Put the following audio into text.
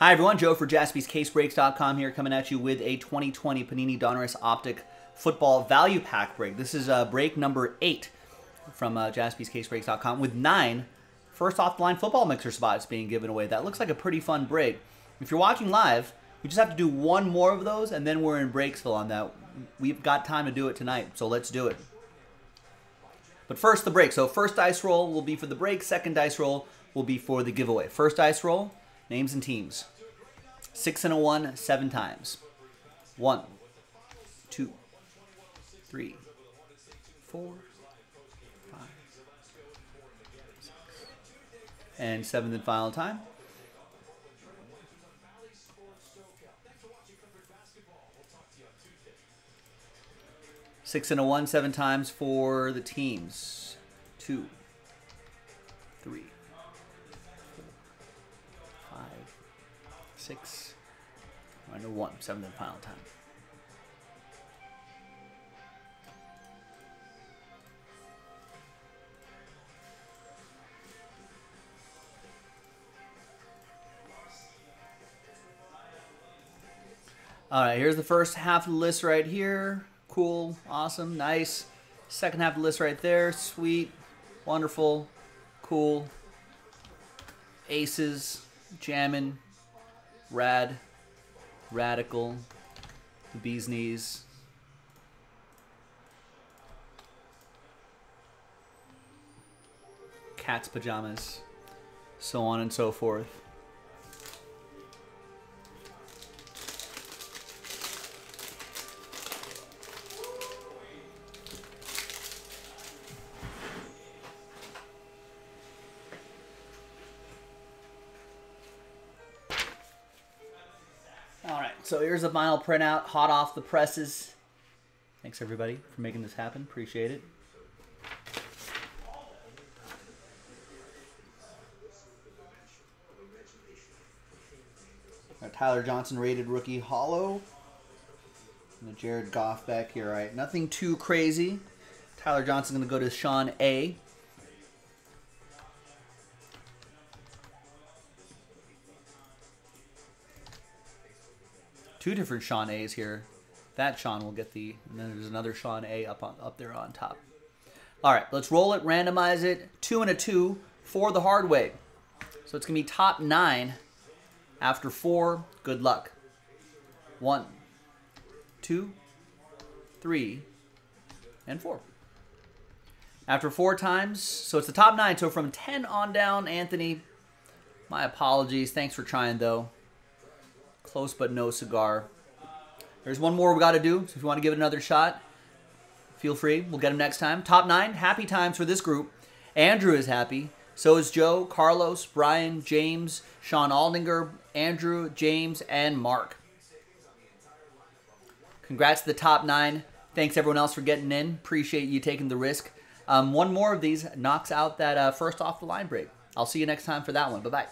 Hi, everyone. Joe for jaspyscasebreaks.com here coming at you with a 2020 Panini Donruss Optic Football Value Pack break. This is uh, break number eight from uh, jaspyscasebreaks.com with nine first off the line football mixer spots being given away. That looks like a pretty fun break. If you're watching live, we just have to do one more of those and then we're in Breaksville on that. We've got time to do it tonight, so let's do it. But first, the break. So, first dice roll will be for the break, second dice roll will be for the giveaway. First dice roll Names and teams. Six and a one, seven times. One, two, three, four, five, six, and seventh and final time. Six and a one, seven times for the teams. Two, three, six, under one, seventh and final time. All right, here's the first half of the list right here. Cool, awesome, nice. Second half of the list right there. Sweet, wonderful, cool. Aces, jamming, Rad, Radical, the Bee's Knees. Cat's Pajamas, so on and so forth. So here's a vinyl printout, hot off the presses. Thanks everybody for making this happen. Appreciate it. Got Tyler Johnson rated rookie holo. And Jared Goff back here. All right, nothing too crazy. Tyler Johnson going to go to Sean A. two different Sean A's here. That Sean will get the, and then there's another Sean A up on up there on top. All right, let's roll it, randomize it. Two and a two for the hard way. So it's gonna be top nine after four. Good luck. One, two, three, and four. After four times, so it's the top nine. So from 10 on down, Anthony, my apologies. Thanks for trying, though. Close but no cigar. There's one more we got to do. So if you want to give it another shot, feel free. We'll get them next time. Top nine, happy times for this group. Andrew is happy. So is Joe, Carlos, Brian, James, Sean Aldinger, Andrew, James, and Mark. Congrats to the top nine. Thanks everyone else for getting in. Appreciate you taking the risk. Um, one more of these knocks out that uh, first off the line break. I'll see you next time for that one. Bye bye.